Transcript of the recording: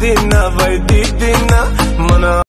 Medina, vay Didina, mana